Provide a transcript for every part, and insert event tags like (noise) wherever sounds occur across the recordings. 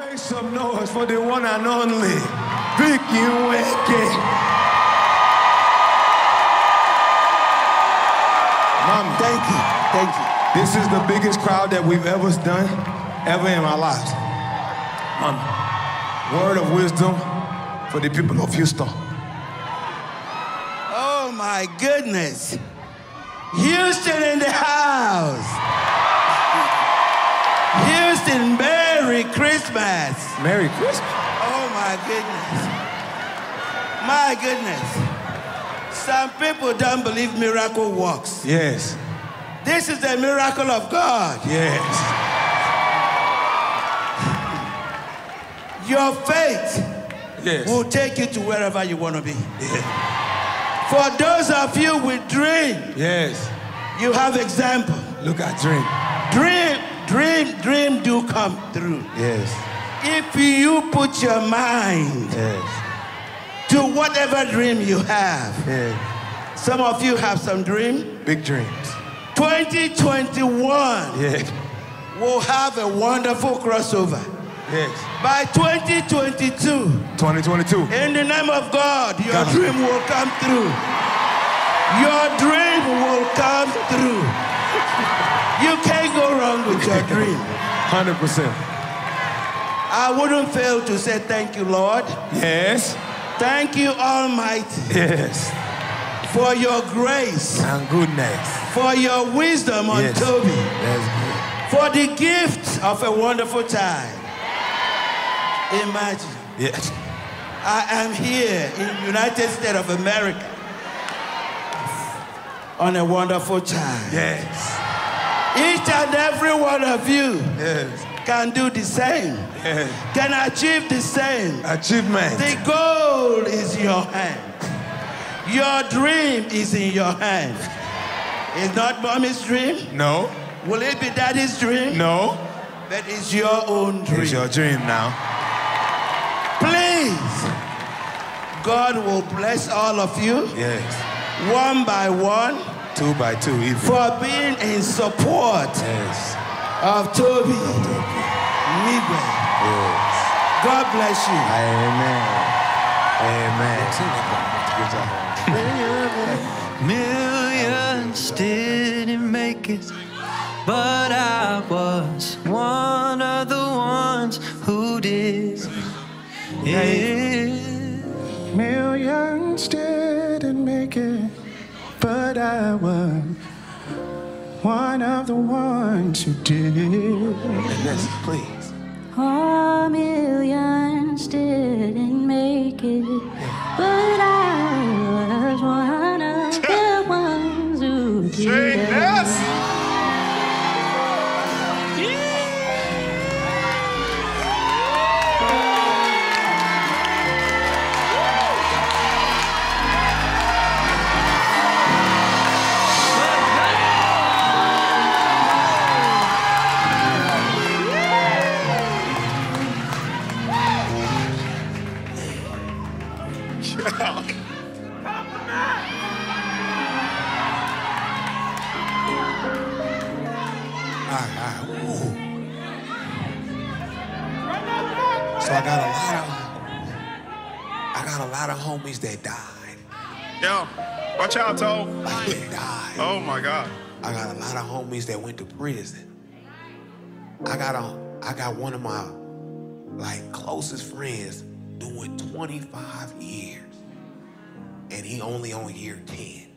Make some noise for the one and only Vicky Weke. Mom, Thank you. Thank you. this is the biggest crowd that we've ever done, ever in our lives. Mom, word of wisdom for the people of Houston. Oh my goodness. Houston in the house. Houston, Merry Christmas. Merry Christmas. Oh my goodness. My goodness. Some people don't believe miracle works. Yes, This is the miracle of God. yes. Your faith Yes. will take you to wherever you want to be. Yeah. For those of you with dream, Yes. you have example. Look at dream. Dream, dream, dream come through. Yes. If you put your mind Yes. to whatever dream you have, Yes. some of you have some dream. Big dreams. 2021 Yes. will have a wonderful crossover. Yes. By 2022, 2022. in the name of God, your God. dream will come through. Your dream will come through. You can't go wrong with your (laughs) dream. 100%. I wouldn't fail to say thank you, Lord. Yes. Thank you, Almighty, Yes. for your grace, And goodness. for your wisdom on Yes. Tobe, for the gift of a wonderful time. Imagine, Yes. I am here in United States of America on a wonderful time. Yes. Each and every one of you Yes. can do the same, Yes. can achieve the same. Achievement. The goal is your hand. Your dream is in your hand. It's not mommy's dream. No. Will it be daddy's dream? No. But it's your own dream. It's your dream now. Please, God will bless all of you Yes. one by one Two by two, even. for being in support Yes. of Tobe Nwigwe. Yes. God bless you. Amen. Amen. Good job. Millions didn't make it, but I was one of the ones who did. Yeah. Millions I was one of the ones who did. Yes, please. A millions didn't make it, but I All right, all right. So I got a lot of, I got a lot of homies that died. Yo, watch out, Toe. Like (laughs) they died. Oh my God. I got a lot of homies that went to prison. I got a, I got one of my like closest friends doing 25 years, and he only on year 10.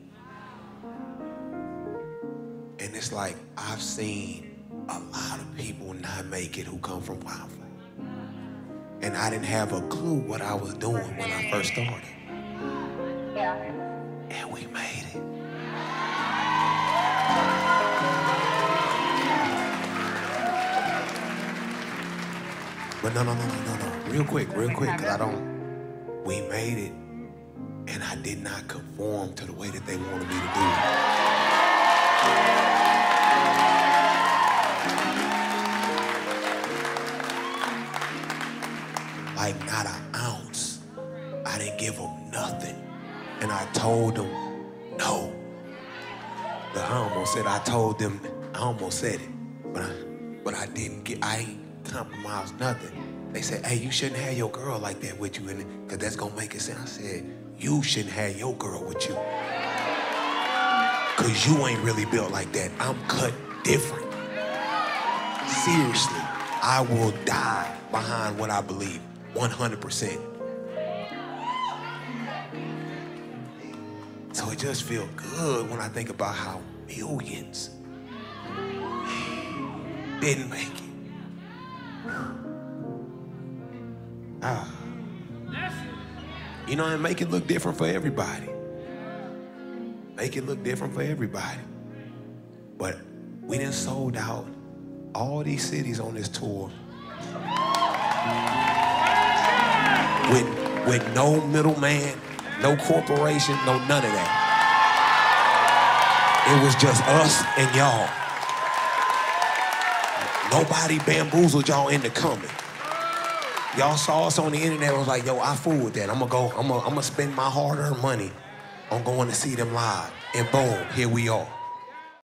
It's like I've seen a lot of people not make it who come from wildfire. And I didn't have a clue what I was doing when I first started. Yeah. And we made it. But no, no, no, no, no, no. Real quick, real quick, because I don't. We made it, and I did not conform to the way that they wanted me to do Give them nothing. And I told them, no. But I almost said, I told them, I almost said it. But I, but I didn't get, I ain't, compromise nothing. They said, hey, you shouldn't have your girl like that with you, and because that's gonna make it sound. I said, you shouldn't have your girl with you. Cause you ain't really built like that. I'm cut different. Seriously, I will die behind what I believe. 100%. Just feels good when I think about how millions didn't make it. Ah. You know, and make it look different for everybody. Make it look different for everybody. But we didn't sold out all these cities on this tour with, with no middleman, no corporation, no none of that. It was just us and y'all. Nobody bamboozled y'all into coming. Y'all saw us on the internet was like, yo, I fool with that. I'm gonna go, I'm gonna, I'm gonna spend my hard-earned money on going to see them live. And boom, here we are.